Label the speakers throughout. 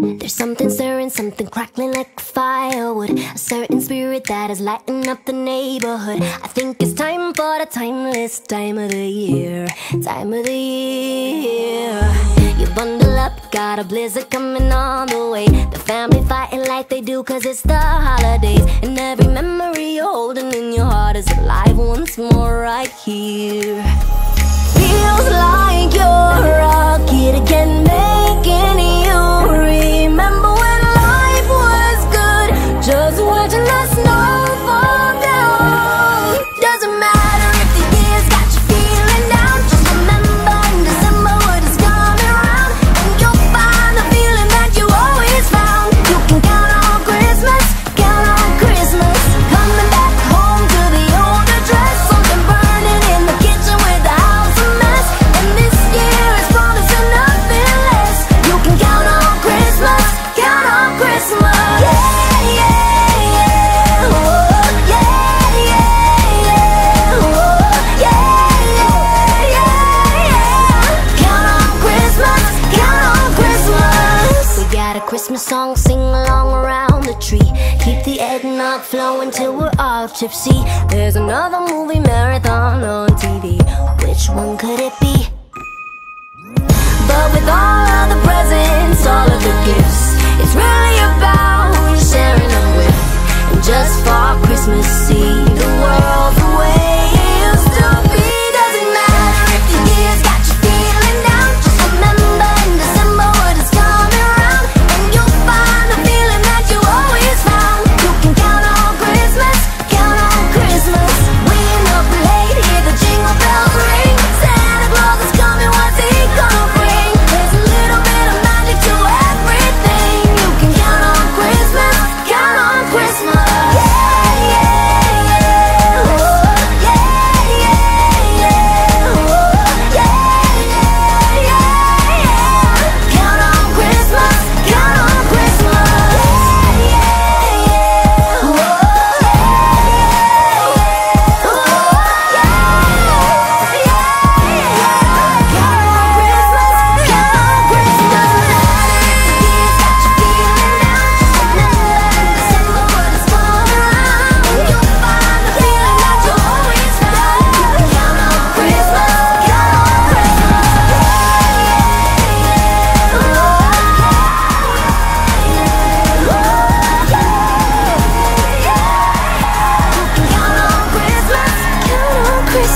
Speaker 1: There's something stirring, something crackling like firewood. A certain spirit that is lighting up the neighborhood. I think it's time for the timeless time of the year. Time of the year. You bundle up, got a blizzard coming on the way. The family fighting like they do, cause it's the holidays. And every memory you're holding in your heart is alive once more right here. Feels like a Christmas song, sing along around the tree. Keep the eggnog flowing till we're all tipsy. There's another movie marathon on TV. Which one could it be?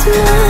Speaker 1: smile